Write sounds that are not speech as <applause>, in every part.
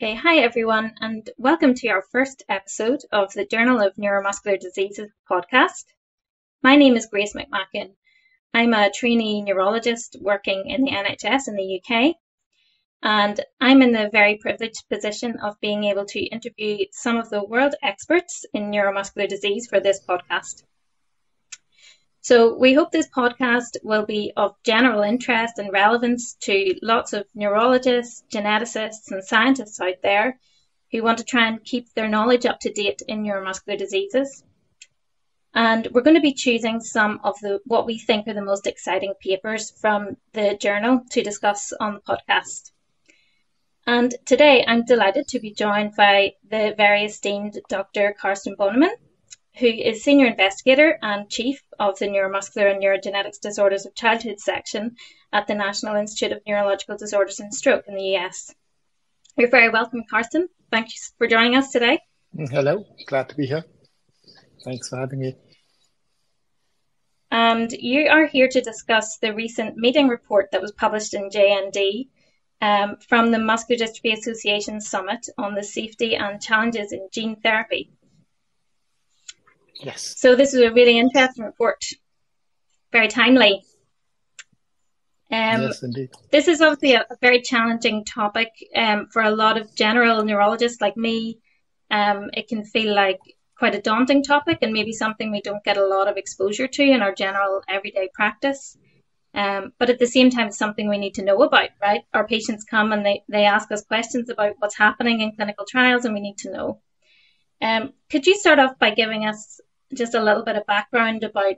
Okay, hi everyone, and welcome to our first episode of the Journal of Neuromuscular Diseases podcast. My name is Grace McMacken. I'm a trainee neurologist working in the NHS in the UK, and I'm in the very privileged position of being able to interview some of the world experts in neuromuscular disease for this podcast. So we hope this podcast will be of general interest and relevance to lots of neurologists, geneticists, and scientists out there who want to try and keep their knowledge up to date in neuromuscular diseases. And we're going to be choosing some of the what we think are the most exciting papers from the journal to discuss on the podcast. And today I'm delighted to be joined by the very esteemed Dr. Karsten Bonnemann, who is Senior Investigator and Chief of the Neuromuscular and Neurogenetics Disorders of Childhood section at the National Institute of Neurological Disorders and Stroke in the US. You're very welcome, Karsten. Thank you for joining us today. Hello, glad to be here. Thanks for having me. And you are here to discuss the recent meeting report that was published in JND um, from the Muscular Dystrophy Association Summit on the safety and challenges in gene therapy. Yes. So this is a really interesting report, very timely. Um, yes, indeed. This is obviously a, a very challenging topic um, for a lot of general neurologists like me. Um, it can feel like quite a daunting topic and maybe something we don't get a lot of exposure to in our general everyday practice. Um, but at the same time, it's something we need to know about, right? Our patients come and they, they ask us questions about what's happening in clinical trials, and we need to know. Um, could you start off by giving us just a little bit of background about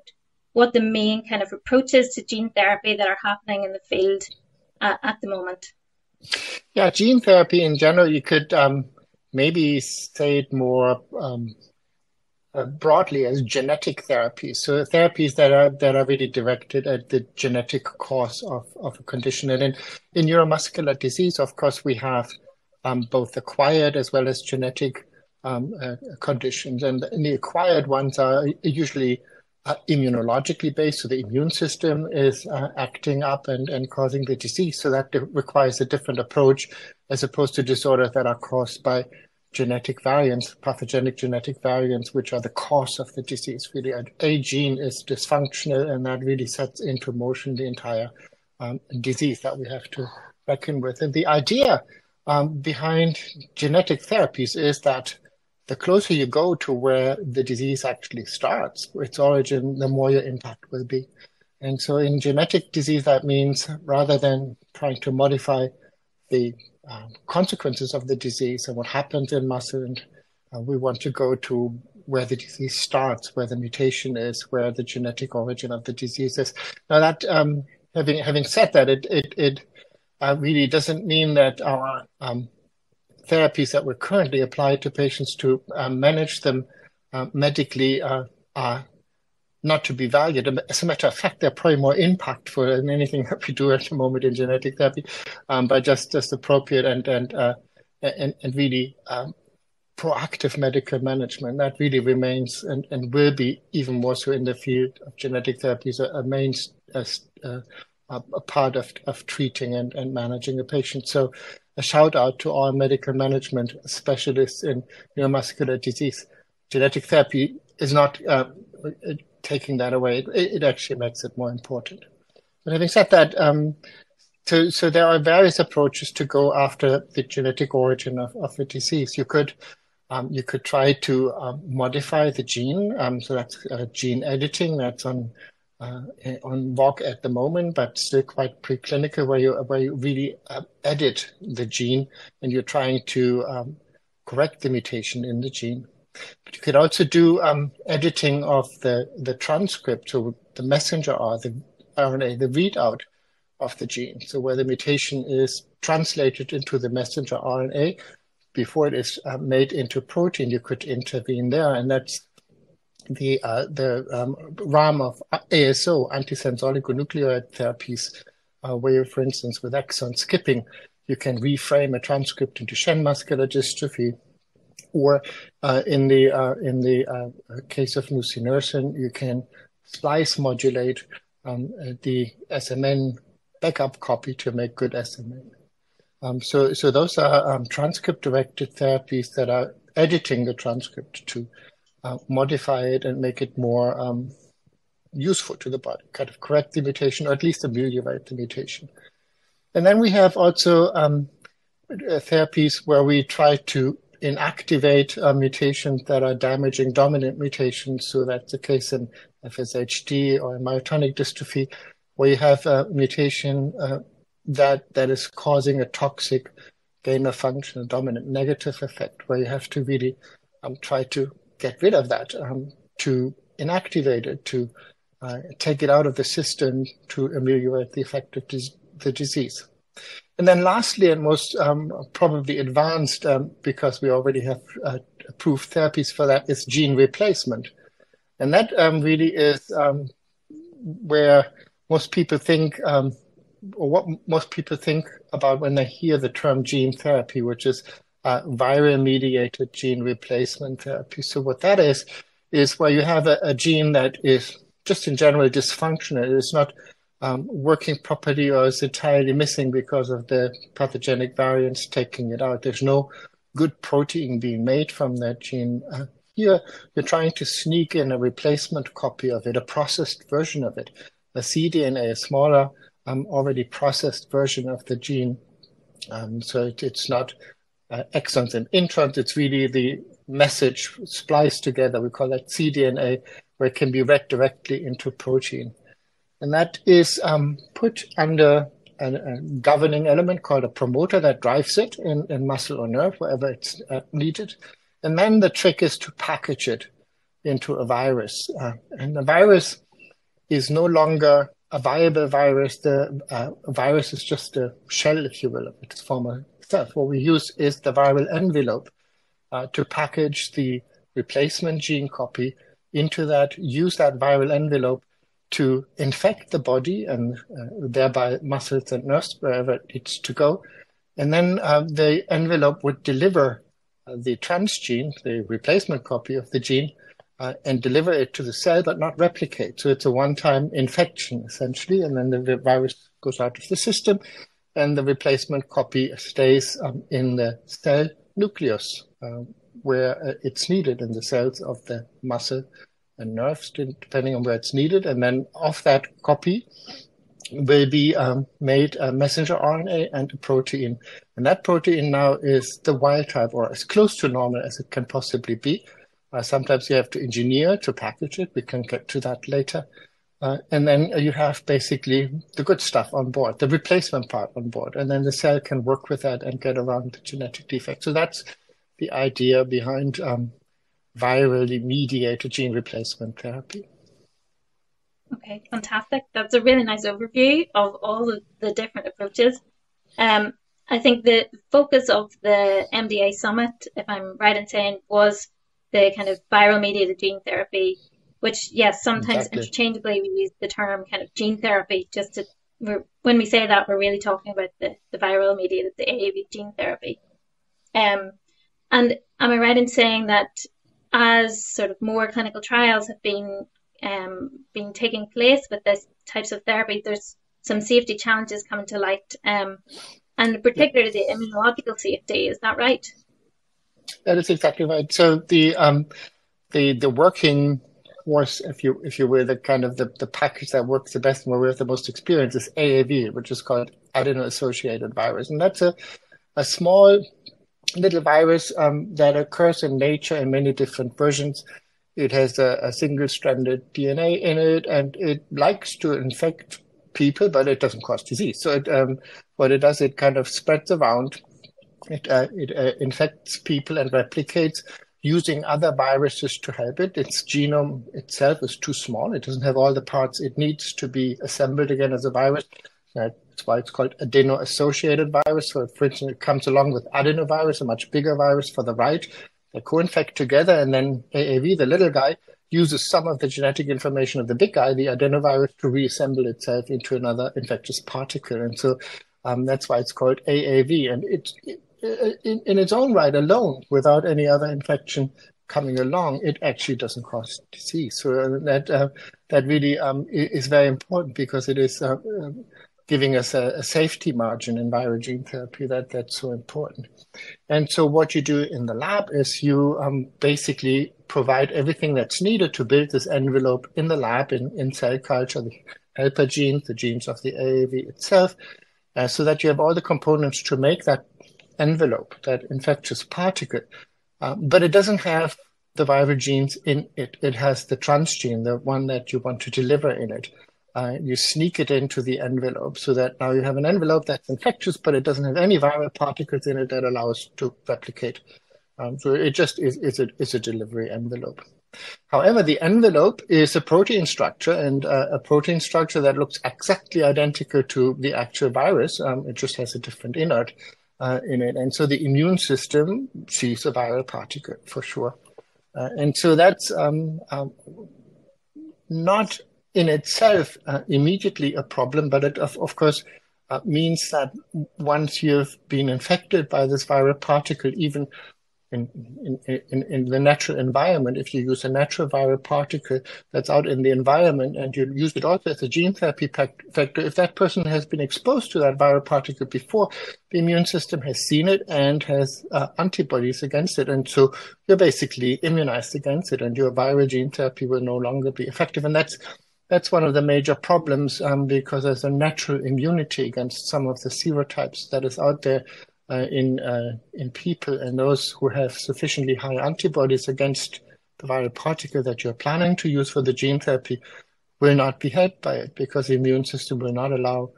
what the main kind of approaches to gene therapy that are happening in the field uh, at the moment. Yeah, gene therapy in general, you could um, maybe say it more um, uh, broadly as genetic therapies. So therapies that are that are really directed at the genetic cause of, of a condition. And in, in neuromuscular disease, of course, we have um, both acquired as well as genetic um, uh, conditions. And, the acquired ones are usually uh, immunologically based, so the immune system is uh, acting up and, and causing the disease. So that requires a different approach as opposed to disorders that are caused by genetic variants, pathogenic genetic variants, which are the cause of the disease. Really, a gene is dysfunctional, and that really sets into motion the entire um, disease that we have to reckon with. And the idea um, behind genetic therapies is that the closer you go to where the disease actually starts, its origin, the more your impact will be. And so in genetic disease, that means rather than trying to modify the um, consequences of the disease and what happens in muscle, and uh, we want to go to where the disease starts, where the mutation is, where the genetic origin of the disease is. Now that um, having having said that, it it, it uh, really doesn't mean that our um, therapies that were currently applied to patients to uh, manage them uh, medically uh, are not to be valued. As a matter of fact, they're probably more impactful than anything <laughs> that we do at the moment in genetic therapy, um, but just just appropriate and and uh, and, and really um, proactive medical management that really remains and, and will be even more so in the field of genetic therapies a, a main a, part of, of treating and, and managing a patient. So a shout out to all medical management specialists in neuromuscular disease. Genetic therapy is not uh, taking that away. It, it, actually makes it more important. But having said that, um, so, so there are various approaches to go after the genetic origin of, of the disease. You could um, you could try to um, modify the gene. Um, so that's uh, gene editing. That's on uh, on vogue at the moment, but still quite preclinical, where you where you really uh, edit the gene and you're trying to um, correct the mutation in the gene. But you could also do um, editing of the the transcript, so the messenger R, the RNA, the readout of the gene. So where the mutation is translated into the messenger RNA before it is uh, made into protein, you could intervene there, and that's the uh, the um, realm of ASO, antisense oligonucleotide therapies, uh, where, for instance, with exon skipping, you can reframe a transcript into Duchenne muscular dystrophy, or uh, in the uh, in the uh, case of nusinersen, you can splice modulate um, the SMN backup copy to make good SMN. Um, so, so those are um, transcript-directed therapies that are editing the transcript to uh, modify it and make it more um, useful to the body, kind of correct the mutation or at least ameliorate the mutation. And then we have also um, uh, therapies where we try to inactivate uh, mutations that are damaging dominant mutations. So that's the case in FSHD or in myotonic dystrophy, where you have a mutation uh, that that is causing a toxic gain of function, a dominant negative effect, where you have to really um, try to get rid of that, um, to inactivate it, to uh, take it out of the system to ameliorate the effect of dis- the disease. And then lastly, and most um, probably advanced, um, because we already have uh, approved therapies for that, is gene replacement. And that um, really is um, where most people think, um, or what most people think about when they hear the term gene therapy, which is uh, viral mediated gene replacement therapy. So what that is, is where you have a, a gene that is just in general dysfunctional. It's not um, working properly or is entirely missing because of the pathogenic variants taking it out. There's no good protein being made from that gene. Uh, here, you're trying to sneak in a replacement copy of it, a processed version of it, a cDNA, a smaller, um, already processed version of the gene. Um, so it, it's not uh, exons and introns, it's really the message spliced together. We call that cDNA, where it can be read directly into protein. And that is um, put under a, a, governing element called a promoter that drives it in, in muscle or nerve, wherever it's uh, needed. And then the trick is to package it into a virus. Uh, and the virus is no longer a viable virus. The uh, virus is just a shell, if you will, of its former self. What we use is the viral envelope uh, to package the replacement gene copy into that, use that viral envelope to infect the body and uh, thereby muscles and nerves wherever it needs to go. And then uh, the envelope would deliver uh, the transgene, the replacement copy of the gene, uh, and deliver it to the cell, but not replicate. So it's a one-time infection essentially, and then the virus goes out of the system, and the replacement copy stays um, in the cell nucleus, uh, where uh, it's needed in the cells of the muscle and nerves, depending on where it's needed. And then off that copy will be um, made a messenger RNA and a protein. And that protein now is the wild type or as close to normal as it can possibly be. Uh, sometimes you have to engineer to package it. We can get to that later. Uh, and then you have basically the good stuff on board, the replacement part on board. And then the cell can work with that and get around the genetic defect. So that's the idea behind um, virally mediated gene replacement therapy. Okay, fantastic. That's a really nice overview of all the, the different approaches. Um, I think the focus of the MDA summit, if I'm right in saying, was the kind of viral mediated gene therapy, which yes, sometimes exactly. interchangeably we use the term kind of gene therapy just to when we say that we're really talking about the, the viral mediated the AAV gene therapy. Um, and am I right in saying that as sort of more clinical trials have been um, been taking place with this types of therapy, there's some safety challenges coming to light, um, and particularly the immunological safety. Is that right? That is exactly right. So the um, the the working force, if you if you will, the kind of the, the package that works the best and where we have the most experience is AAV, which is called adeno-associated virus, and that's a a small little virus um, that occurs in nature in many different versions. It has a, a single-stranded DNA in it, and it likes to infect people, but it doesn't cause disease. So it, um, what it does, it kind of spreads around. It, uh, it uh, infects people and replicates using other viruses to help it. Its genome itself is too small. It doesn't have all the parts it needs to be assembled again as a virus. That's why it's called adeno-associated virus. So, for instance, it comes along with adenovirus, a much bigger virus for the right. They co-infect together, and then AAV, the little guy, uses some of the genetic information of the big guy, the adenovirus, to reassemble itself into another infectious particle. And so um, that's why it's called AAV. And it, it in, in, its own right, alone, without any other infection coming along, it actually doesn't cause disease. So uh, that uh, that really um, is very important because it is uh, giving us a, a, safety margin in viral gene therapy that that's so important. And so what you do in the lab is you um, basically provide everything that's needed to build this envelope in the lab in, in cell culture, the helper genes, the genes of the AAV itself, uh, so that you have all the components to make that envelope, that infectious particle. Uh, but it doesn't have the viral genes in it. It has the transgene, the one that you want to deliver in it uh, you sneak it into the envelope so that now you have an envelope that's infectious, but it doesn't have any viral particles in it that allows to replicate. Um, so it just is, is, a, is a delivery envelope. However, the envelope is a protein structure and uh, a protein structure that looks exactly identical to the actual virus. Um, it just has a different inert uh, in it. And so the immune system sees a viral particle for sure. Uh, and so that's um, um not in itself uh, immediately a problem, but it of, of course uh, means that once you've been infected by this viral particle, even in, in, in, the natural environment, if you use a natural viral particle that's out in the environment and you use it also as a gene therapy factor, if that person has been exposed to that viral particle before, the immune system has seen it and has uh, antibodies against it. And so you're basically immunized against it and your viral gene therapy will no longer be effective. And that's that's one of the major problems um, because there's a natural immunity against some of the serotypes that is out there in uh, in people, and those who have sufficiently high antibodies against the viral particle that you're planning to use for the gene therapy will not be helped by it because the immune system will not allow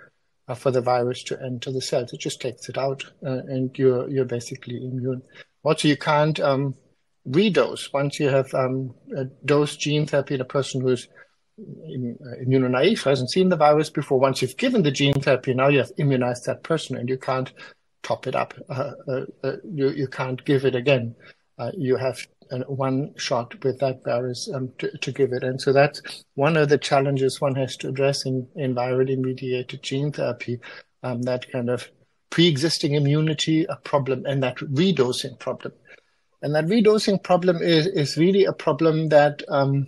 uh, for the virus to enter the cells. It just takes it out, uh, and you're you're basically immune. Also, you can't um, redose once you have um, dosed gene therapy in a person who's immunonaive, hasn't seen the virus before. Once you've given the gene therapy, now you have immunized that person and you can't top it up. Uh, uh, uh you, you can't give it again. Uh, you have one shot with that virus um, to, to, give it. And so that's one of the challenges one has to address in, in virally mediated gene therapy, um, that kind of pre-existing immunity a problem and that redosing problem. And that redosing problem is, is really a problem that um,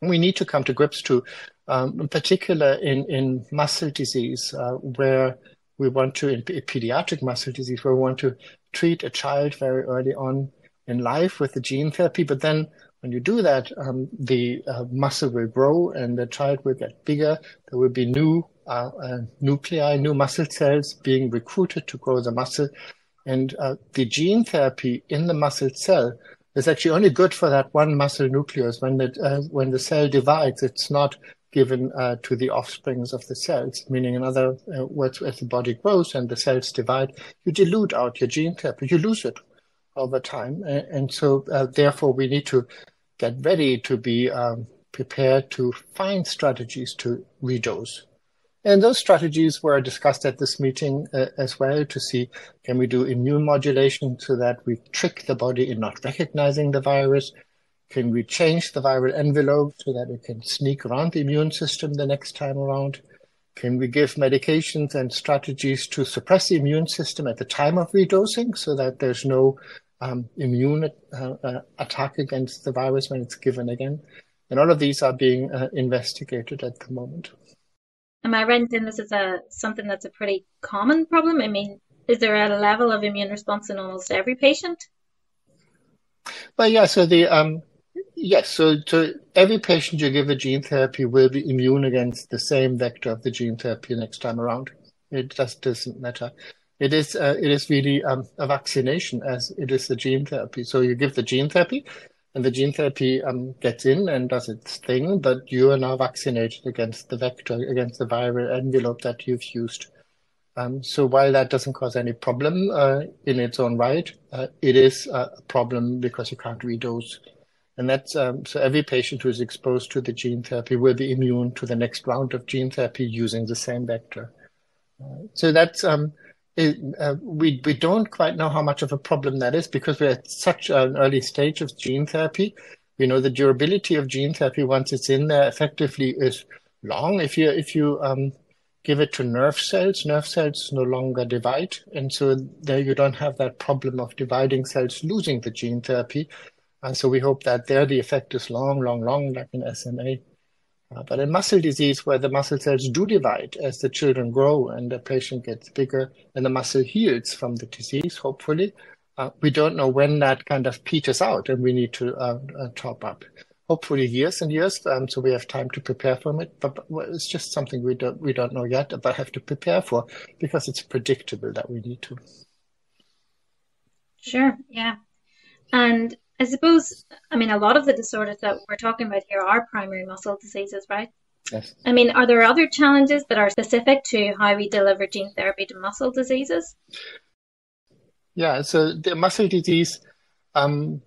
we need to come to grips to, um, in particular in, in muscle disease, uh, where we want to, in pediatric muscle disease, where we want to treat a child very early on in life with the gene therapy. But then when you do that, um, the uh, muscle will grow and the child will get bigger. There will be new uh, uh, nuclei, new muscle cells being recruited to grow the muscle. And uh, the gene therapy in the muscle cell is actually only good for that one muscle nucleus. When the uh, when the cell divides, it's not given uh, to the offsprings of the cells. Meaning, in other uh, words, as the body grows and the cells divide, you dilute out your gene therapy, you lose it over time, and, and so uh, therefore we need to get ready to be um, prepared to find strategies to redose and those strategies were discussed at this meeting uh, as well to see can we do immune modulation so that we trick the body in not recognizing the virus? Can we change the viral envelope so that it can sneak around the immune system the next time around? Can we give medications and strategies to suppress the immune system at the time of redosing so that there's no um, immune uh, uh, attack against the virus when it's given again? And all of these are being uh, investigated at the moment. Am I right in this is a something that's a pretty common problem? I mean, is there a level of immune response in almost every patient? Well, yeah. So the um, yes. So to every patient you give a gene therapy will be immune against the same vector of the gene therapy next time around. It just doesn't matter. It is uh, it is really um, a vaccination as it is the gene therapy. So you give the gene therapy, and the gene therapy um, gets in and does its thing, but you are now vaccinated against the vector, against the viral envelope that you've used. Um, so while that doesn't cause any problem uh, in its own right, uh, it is a problem because you can't redose. And that's um, so every patient who is exposed to the gene therapy will be immune to the next round of gene therapy using the same vector. Uh, so that's um, it, uh, we we don't quite know how much of a problem that is because we're at such an early stage of gene therapy. We know the durability of gene therapy once it's in there effectively is long. If you if you um, give it to nerve cells, nerve cells no longer divide, and so there you don't have that problem of dividing cells losing the gene therapy. And so we hope that there the effect is long, long, long, like in SMA. Uh, but in muscle disease, where the muscle cells do divide as the children grow and the patient gets bigger and the muscle heals from the disease, hopefully, uh, we don't know when that kind of peters out and we need to uh, uh top up. Hopefully years and years, um, so we have time to prepare for it. But, but it's just something we don't we don't know yet, but have to prepare for because it's predictable that we need to. Sure. Yeah. And I suppose, I mean, a lot of the disorders that we're talking about here are primary muscle diseases, right? Yes. I mean, are there other challenges that are specific to how we deliver gene therapy to muscle diseases? Yeah, so the muscle disease um,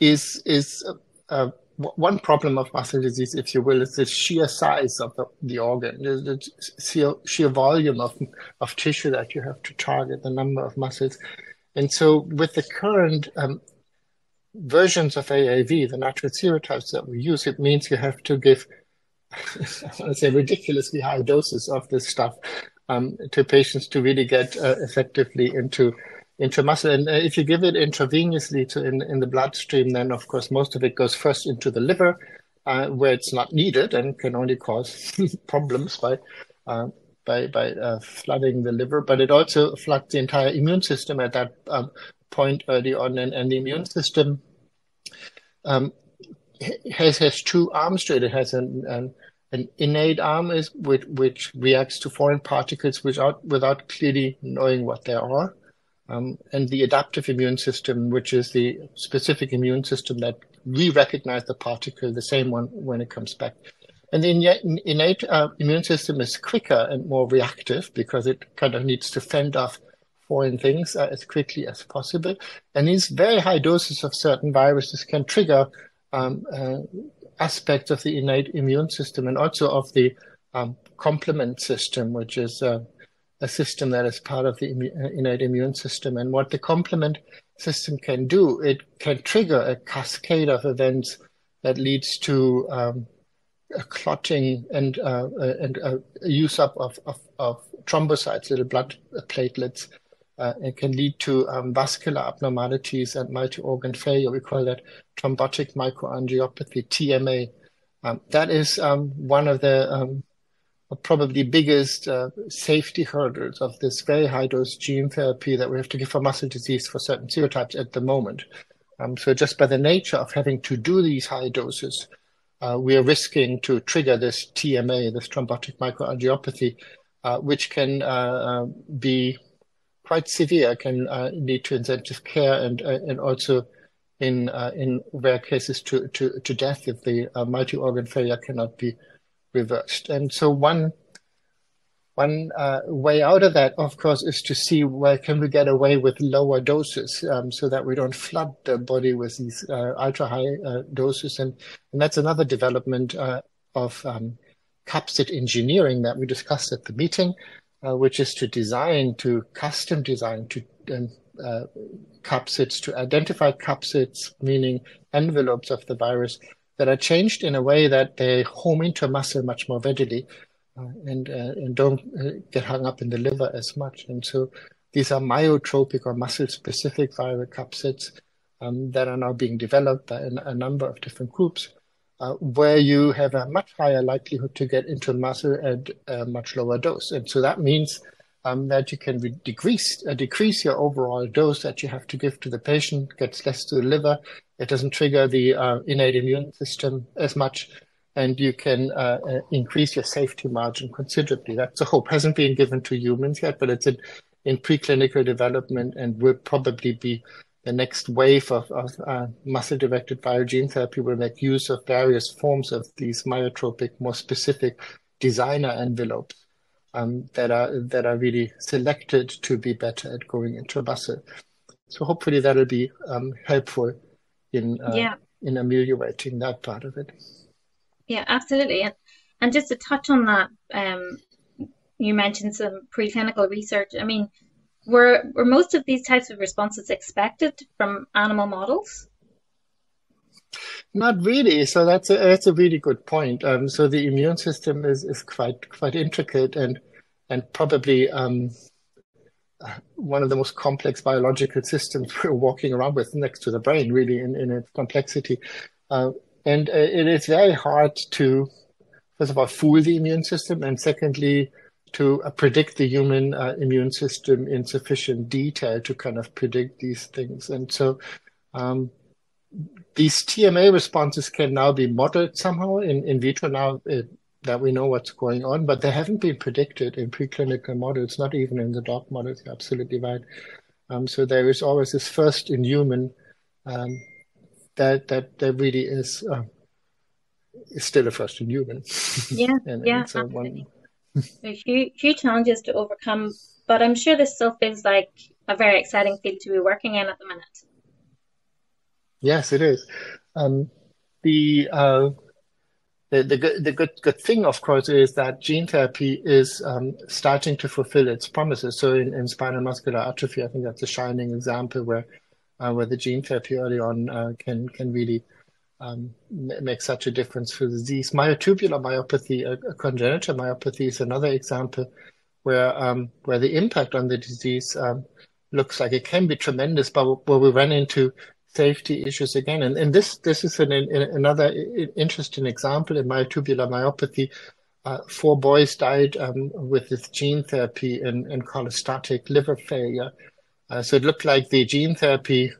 is is uh, one problem of muscle disease, if you will, is the sheer size of the, the organ, the, the sheer, sheer volume of of tissue that you have to target, the number of muscles. And so, with the current um, versions of AAV, the natural serotypes that we use, it means you have to give, <laughs> I say, ridiculously high doses of this stuff um, to patients to really get uh, effectively into into muscle. And uh, if you give it intravenously to in, in the bloodstream, then of course most of it goes first into the liver, uh, where it's not needed and can only cause <laughs> problems by uh, by by uh, flooding the liver. But it also floods the entire immune system at that um, point early on, and, and the immune system um, has has two arms to it. It has an, an an innate arm is which, which reacts to foreign particles without without clearly knowing what they are, um, and the adaptive immune system, which is the specific immune system that we recognize the particle, the same one when it comes back. And the innate uh, immune system is quicker and more reactive because it kind of needs to fend off foreign things uh, as quickly as possible. And these very high doses of certain viruses can trigger um, uh, aspects of the innate immune system and also of the um, complement system, which is uh, a system that is part of the uh, innate immune system. And what the complement system can do, it can trigger a cascade of events that leads to um, clotting and uh, uh and a use up of, of, of thrombocytes, little blood platelets, uh, it can lead to um, vascular abnormalities and multi-organ failure. We call that thrombotic microangiopathy, TMA. Um, that is um, one of the um, probably biggest uh, safety hurdles of this very high dose gene therapy that we have to give for muscle disease for certain serotypes at the moment. Um, so just by the nature of having to do these high doses, uh, we are risking to trigger this TMA, this thrombotic microangiopathy, uh, which can uh, uh, be quite severe can uh, lead to intensive care and uh, and also in uh, in rare cases to, to, to death if the uh, multi-organ failure cannot be reversed. And so one one uh, way out of that, of course, is to see where can we get away with lower doses um, so that we don't flood the body with these uh, ultra high doses. And, and that's another development of um, capsid engineering that we discussed at the meeting uh, which is to design, to custom design, to um, uh, capsids, to identify capsids, meaning envelopes of the virus that are changed in a way that they home into a muscle much more readily uh, and, uh, and don't uh, get hung up in the liver as much. And so these are myotropic or muscle-specific viral capsids um, that are now being developed by a, a number of different groups uh, where you have a much higher likelihood to get into muscle at a much lower dose. And so that means um, that you can re- decrease uh, decrease your overall dose that you have to give to the patient, gets less to the liver. It doesn't trigger the uh, innate immune system as much, and you can uh, uh, increase your safety margin considerably. That's a hope. Hasn't been given to humans yet, but it's in, in preclinical development and will probably be the next wave of, of uh, muscle-directed viral gene therapy will make use of various forms of these myotropic, more specific designer envelopes um, that are that are really selected to be better at going into muscle. So hopefully that'll be um, helpful in uh, yeah. in ameliorating that part of it. Yeah, absolutely. And and just to touch on that, um, you mentioned some preclinical research. I mean, were, were most of these types of responses expected from animal models? Not really. So that's a, that's a really good point. Um, so the immune system is, is quite quite intricate and and probably um, one of the most complex biological systems <laughs> we're walking around with next to the brain, really in, in its complexity. Uh, and uh, it is very hard to first of all, fool the immune system, and secondly, to uh, predict the human uh, immune system in sufficient detail to kind of predict these things. And so um, these TMA responses can now be modeled somehow in, in vitro now it, uh, that we know what's going on, but they haven't been predicted in preclinical models, not even in the dog models. You're absolutely right. Um, so there is always this first in human um, that that that really is uh, is still a first in human. Yeah, <laughs> and, yeah, and so absolutely. There's huge, huge challenges to overcome, but I'm sure this still feels like a very exciting field to be working in at the minute. Yes, it is. Um, the uh, the the good the good good thing, of course, is that gene therapy is um, starting to fulfill its promises. So in, in spinal muscular atrophy, I think that's a shining example where uh, where the gene therapy early on uh, can can really um, make such a difference for disease. Myotubular myopathy, a, a, congenital myopathy, is another example where um, where the impact on the disease um, looks like it can be tremendous, but where we run into safety issues again. And, and this this is an, an, another interesting example in myotubular myopathy. Uh, four boys died um, with this gene therapy in, in cholestatic liver failure. Uh, so it looked like the gene therapy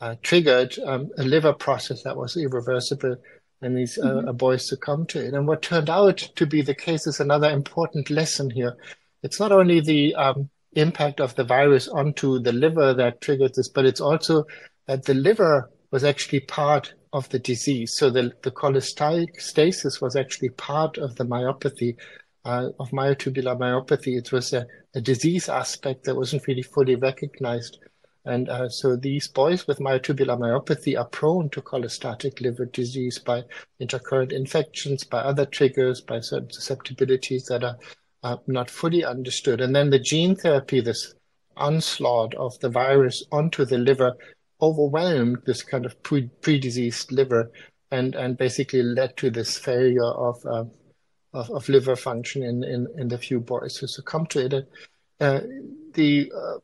uh, triggered um, a liver process that was irreversible, and these uh, mm-hmm. boys succumbed to it. And what turned out to be the case is another important lesson here. It's not only the um, impact of the virus onto the liver that triggered this, but it's also that the liver was actually part of the disease. So the, the cholestasis was actually part of the myopathy, uh, of myotubular myopathy. It was a, a, disease aspect that wasn't really fully recognized. And uh, so these boys with myotubular myopathy are prone to cholestatic liver disease by intercurrent infections, by other triggers, by certain susceptibilities that are uh, not fully understood. And then the gene therapy, this onslaught of the virus onto the liver, overwhelmed this kind of pre- pre-diseased liver and, and basically led to this failure of, uh, of, of, liver function in, in, in the few boys who succumbed to it. Uh, the uh,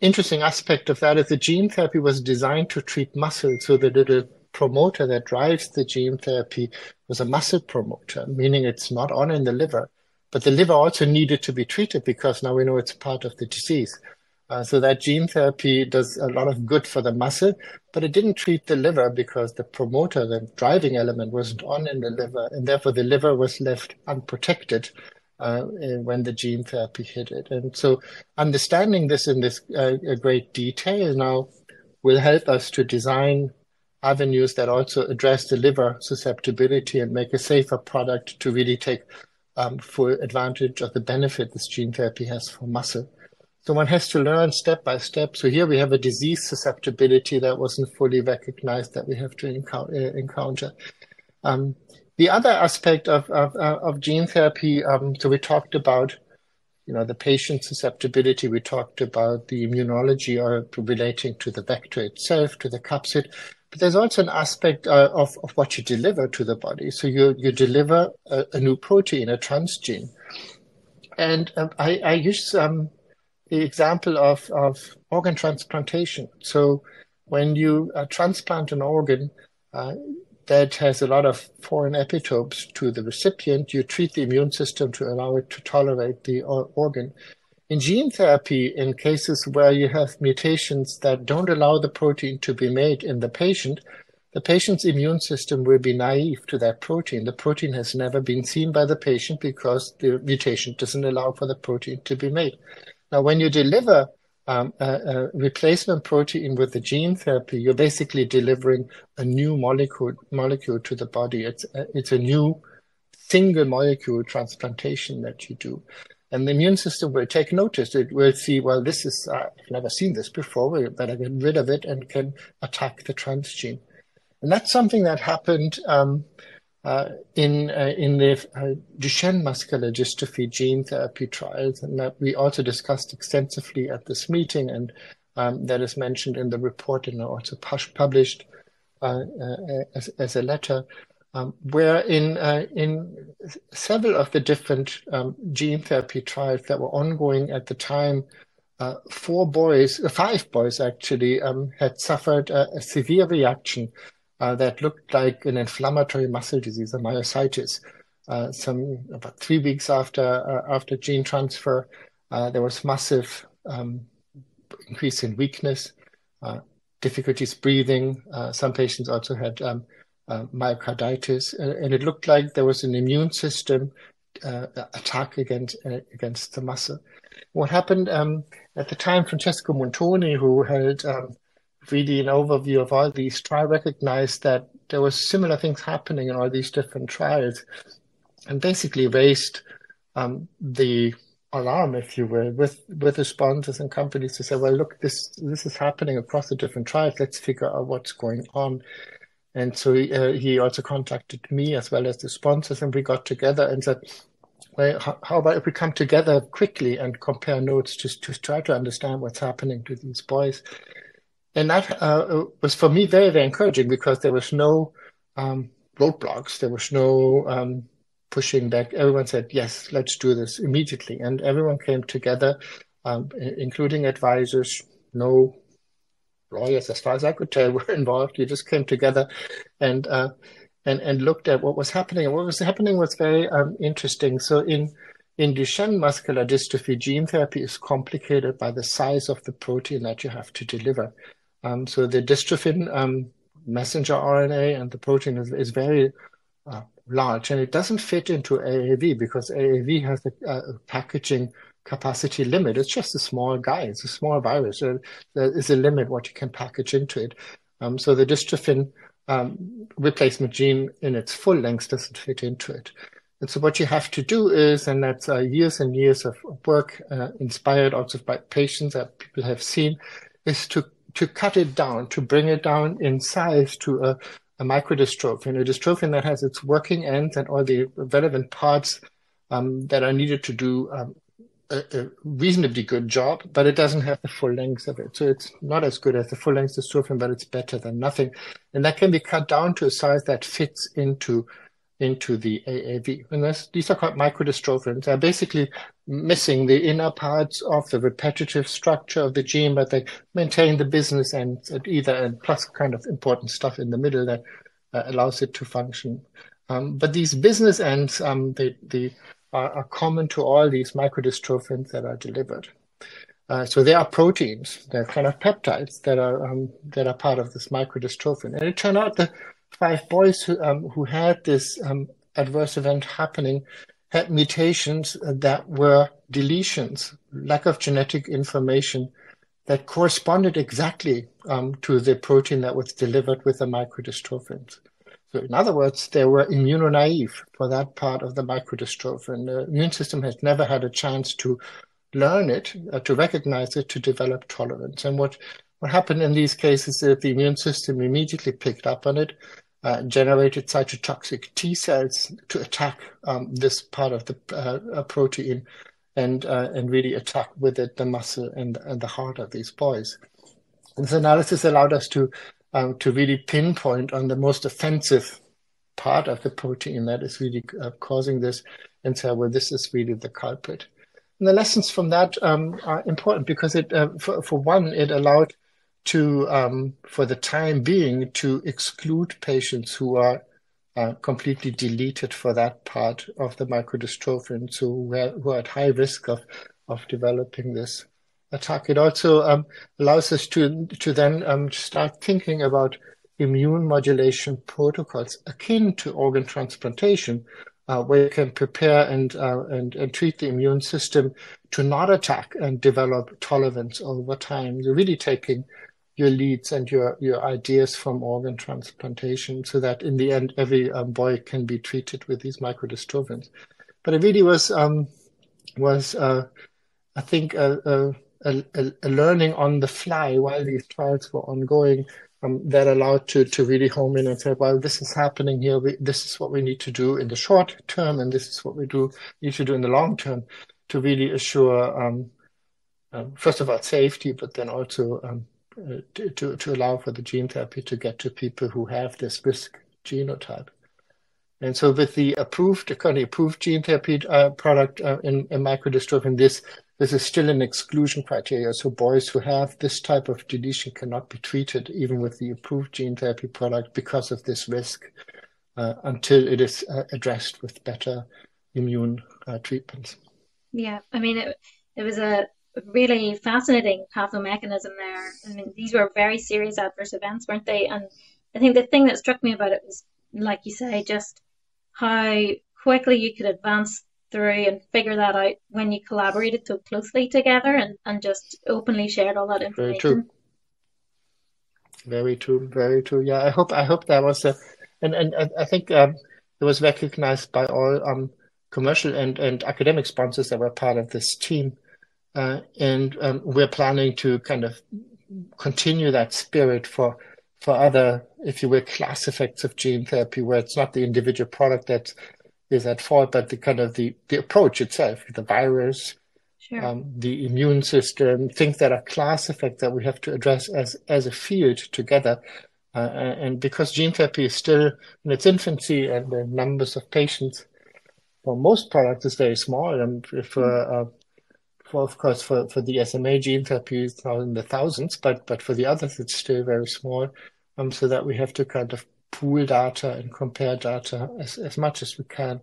interesting aspect of that is the gene therapy was designed to treat muscle. So the little promoter that drives the gene therapy was a muscle promoter, meaning it's not on in the liver. But the liver also needed to be treated because now we know it's part of the disease. Uh, so that gene therapy does a lot of good for the muscle, but it didn't treat the liver because the promoter, the driving element, wasn't on in the liver, and therefore the liver was left unprotected uh, when the gene therapy hit it. And so understanding this in this uh, great detail now will help us to design avenues that also address the liver susceptibility and make a safer product to really take um, full advantage of the benefit this gene therapy has for muscle. So one has to learn step by step. So here we have a disease susceptibility that wasn't fully recognized that we have to encounter. Um, the other aspect of, of, uh, of gene therapy, um, so we talked about, you know, the patient susceptibility. We talked about the immunology or relating to the vector itself, to the capsid. But there's also an aspect uh, of, of what you deliver to the body. So you, you deliver a, a new protein, a transgene. And um, I, I use um, the example of, of organ transplantation. So when you uh, transplant an organ, uh, that has a lot of foreign epitopes to the recipient, you treat the immune system to allow it to tolerate the organ. In gene therapy, in cases where you have mutations that don't allow the protein to be made in the patient, the patient's immune system will be naive to that protein. The protein has never been seen by the patient because the mutation doesn't allow for the protein to be made. Now, when you deliver um, a, a, replacement protein with the gene therapy, you're basically delivering a new molecule molecule to the body. It's a, it's a new single molecule transplantation that you do. And the immune system will take notice. It will see, well, this is, uh, I've never seen this before. We better get rid of it and can attack the transgene. And that's something that happened um, uh, in uh, in the uh, Duchenne muscular dystrophy gene therapy trials, and that we also discussed extensively at this meeting, and um, that is mentioned in the report and also published uh, uh, as, as a letter. Um, where in uh, in several of the different um, gene therapy trials that were ongoing at the time, four boys, five boys actually, um, had suffered a, a severe reaction uh, that looked like an inflammatory muscle disease, a myositis. uh, some about three weeks after uh, after gene transfer, uh, there was massive um, increase in weakness, uh, difficulties breathing. Some patients also had um, myocarditis, and it looked like there was an immune system attack against against the muscle. What happened um, at the time? Francesco Montoni, who had um, really an overview of all these trials, recognized that there were similar things happening in all these different trials, and basically raised um, the alarm, if you will, with with the sponsors and companies to say, well, look, this this is happening across the different trials. Let's figure out what's going on. And so uh, he also contacted me as well as the sponsors, and we got together and said, well, how, how about if we come together quickly and compare notes just to try to understand what's happening to these boys? And that uh, was for me very, very encouraging because there was no um, roadblocks. There was no um, pushing back. Everyone said, yes, let's do this immediately. And everyone came together, um, including advisors, no lawyers, as far as I could tell, <laughs> were involved. You just came together and, uh, and, and looked at what was happening. And what was happening was very um, interesting. So in, in Duchenne muscular dystrophy, gene therapy is complicated by the size of the protein that you have to deliver. Um, so the dystrophin um, messenger RNA and the protein is, is very uh, large and it doesn't fit into AAV because AAV has a, a, packaging capacity limit. It's just a small guy. It's a small virus. So there is a limit what you can package into it. Um, so the dystrophin um, replacement gene in its full length doesn't fit into it. And so what you have to do is, and that's uh, years and years of work, uh, inspired also by patients that people have seen, is to to cut it down, to bring it down in size to a a microdystrophin, a dystrophin that has its working ends and all the relevant parts um, that are needed to do um, a, a, reasonably good job, but it doesn't have the full length of it. So it's not as good as the full length dystrophin, but it's better than nothing. And that can be cut down to a size that fits into into the AAV. And this, these are called microdystrophins. They're basically missing the inner parts of the repetitive structure of the gene, but they maintain the business ends at either end, plus kind of important stuff in the middle that uh, allows it to function. Um, but these business ends, um, they, they are, are, common to all these microdystrophins that are delivered. Uh, so they are proteins. They're kind of peptides that are um, that are part of this microdystrophin. And it turned out that five boys who um, who had this um, adverse event happening had mutations that were deletions, lack of genetic information that corresponded exactly um, to the protein that was delivered with the microdystrophins. So, in other words, they were immunonaive for that part of the microdystrophin. The immune system has never had a chance to learn it, uh, to recognize it, to develop tolerance. And what what happened in these cases is the immune system immediately picked up on it, uh, generated cytotoxic T cells to attack um, this part of the uh, protein and uh, and really attack with it the muscle and, and the heart of these boys. This analysis allowed us to um, to really pinpoint on the most offensive part of the protein that is really uh, causing this and say, well, this is really the culprit. And the lessons from that um, are important because it, uh, for, for one, it allowed to, um, for the time being, to exclude patients who are uh, completely deleted for that part of the microdystrophin, so who are, who are at high risk of, of developing this attack. It also um, allows us to to then um, start thinking about immune modulation protocols akin to organ transplantation, uh, where you can prepare and, uh, and and treat the immune system to not attack and develop tolerance over time. You're really taking your leads and your, your ideas from organ transplantation so that in the end, every um, boy can be treated with these microdystrophins. But it really was, um, was uh, I think, a, a, a, a, learning on the fly while these trials were ongoing um, that allowed to, to really home in and say, well, this is happening here. We, this is what we need to do in the short term, and this is what we do need to do in the long term to really assure, um, uh, first of all, safety, but then also to, to allow for the gene therapy to get to people who have this risk genotype. And so with the approved, currently approved gene therapy uh, product uh, in, in microdystrophin, this, this is still an exclusion criteria. So boys who have this type of deletion cannot be treated even with the approved gene therapy product because of this risk. uh, until it is uh, addressed with better immune uh, treatments. Yeah, I mean, it, it was a really fascinating pathomechanism there. I mean, these were very serious adverse events, weren't they? And I think the thing that struck me about it was, like you say, just how quickly you could advance through and figure that out when you collaborated so closely together and, and just openly shared all that information. Very true. Very true. Very true. Yeah, I hope I hope that was a, and and, I think um, it was recognized by all um, commercial and and academic sponsors that were part of this team, uh, and um, we're planning to kind of continue that spirit for for other, if you will, class effects of gene therapy, where it's not the individual product that is at fault, but the kind of the, the approach itself, the virus, sure. um, the immune system, things that are class effects that we have to address as as a field together. Uh, and because gene therapy is still in its infancy and the numbers of patients for most products is very small, and mm. uh, for of course for, for the SMA gene therapy it's now in the thousands, but but for the others it's still very small. Um, so that we have to kind of pool data and compare data as, as much as we can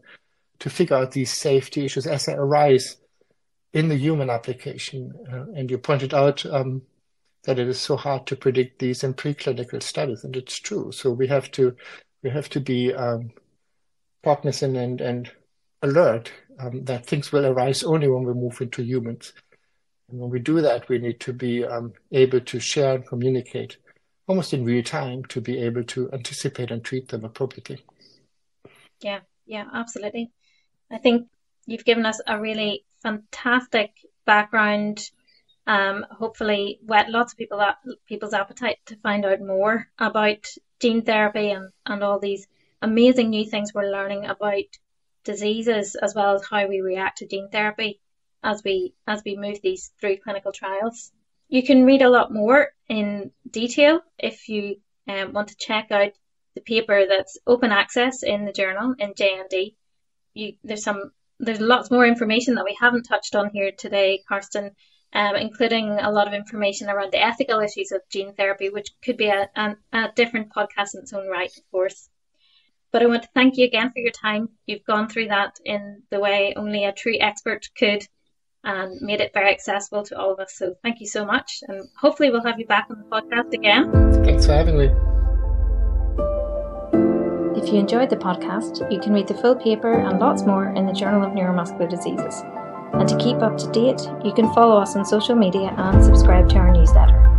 to figure out these safety issues as they arise in the human application. Uh, and you pointed out um, that it is so hard to predict these in preclinical studies, and it's true. So we have to we have to be um, cognizant and, and alert um, that things will arise only when we move into humans. And when we do that, we need to be um, able to share and communicate almost in real time to be able to anticipate and treat them appropriately. Yeah, yeah, absolutely. I think you've given us a really fantastic background. Um, hopefully, whet lots of people people's appetite to find out more about gene therapy and, and all these amazing new things we're learning about diseases as well as how we react to gene therapy as we as we move these through clinical trials. You can read a lot more in detail if you um, want to check out the paper that's open access in the journal in JND. You, there's some there's lots more information that we haven't touched on here today, Carsten, um, including a lot of information around the ethical issues of gene therapy, which could be a, a, a different podcast in its own right, of course. But I want to thank you again for your time. You've gone through that in the way only a true expert could and made it very accessible to all of us. So thank you so much. And hopefully we'll have you back on the podcast again. Thanks for having me. If you enjoyed the podcast, you can read the full paper and lots more in the Journal of Neuromuscular Diseases. And to keep up to date, you can follow us on social media and subscribe to our newsletter.